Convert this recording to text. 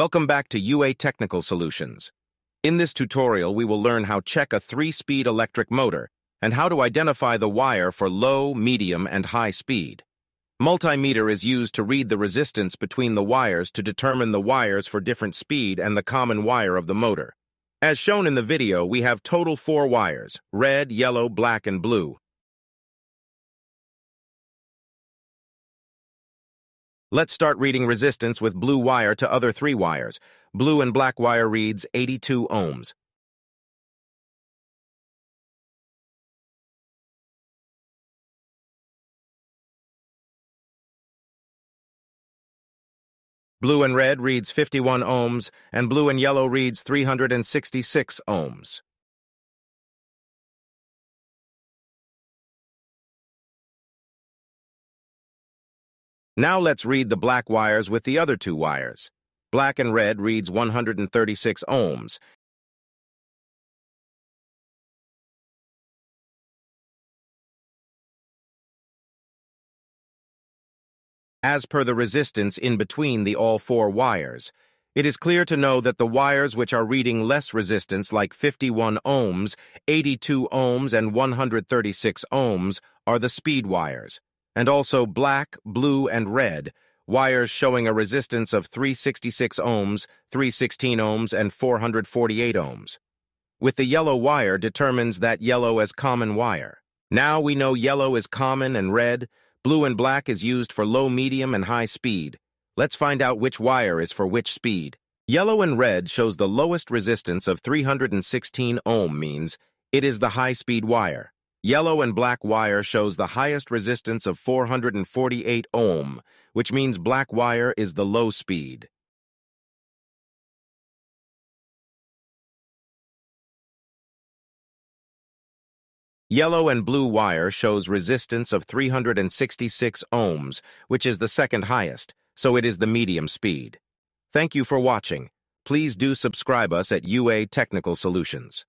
Welcome back to UA Technical Solutions. In this tutorial, we will learn how to check a three-speed electric motor and how to identify the wire for low, medium, and high speed. Multimeter is used to read the resistance between the wires to determine the wires for different speed and the common wire of the motor. As shown in the video, we have total four wires, red, yellow, black, and blue. Let's start reading resistance with blue wire to other three wires. Blue and black wire reads 82 ohms. Blue and red reads 51 ohms, and blue and yellow reads 366 ohms. Now let's read the black wires with the other two wires. Black and red reads 136 ohms, as per the resistance in between the all four wires. It is clear to know that the wires which are reading less resistance like 51 ohms, 82 ohms, and 136 ohms are the speed wires, and also black, blue, and red, wires showing a resistance of 366 ohms, 316 ohms, and 448 ohms. With the yellow wire determines that yellow as common wire. Now we know yellow is common and red, Blue and black is used for low, medium, and high speed. Let's find out which wire is for which speed. Yellow and red shows the lowest resistance of 316 ohm means it is the high-speed wire. Yellow and black wire shows the highest resistance of 448 ohm, which means black wire is the low speed. Yellow and blue wire shows resistance of 366 ohms, which is the second highest, so it is the medium speed. Thank you for watching. Please do subscribe us at UA Technical Solutions.